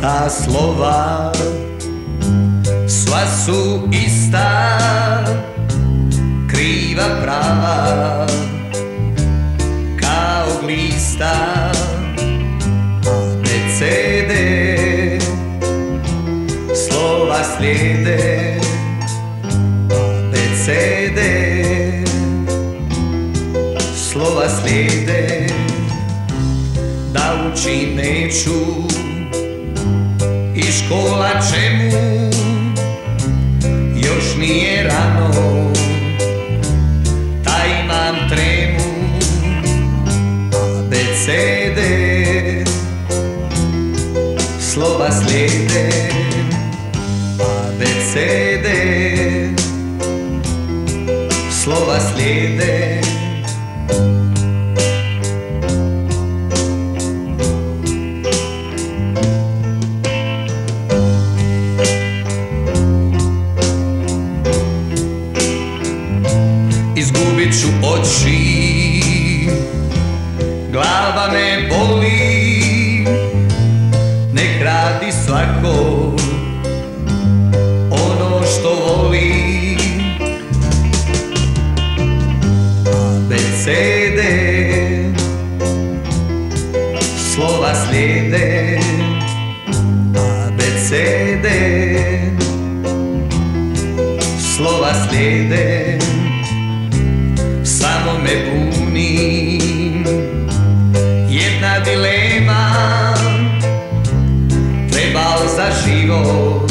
ta slova. Sva su ista Kriva prava. Kao glista ABCD Slova slijede ABCD Slova slijede Da učim neću škola čemu Još nije rano. Da imam tremu ABCD Slova slijede ABCD Slova slijede Izgubit ću oči. Glava me boli Nek radi svako Ono što voli. ABCD Slova slijede. ABCD Slova slijede zaživo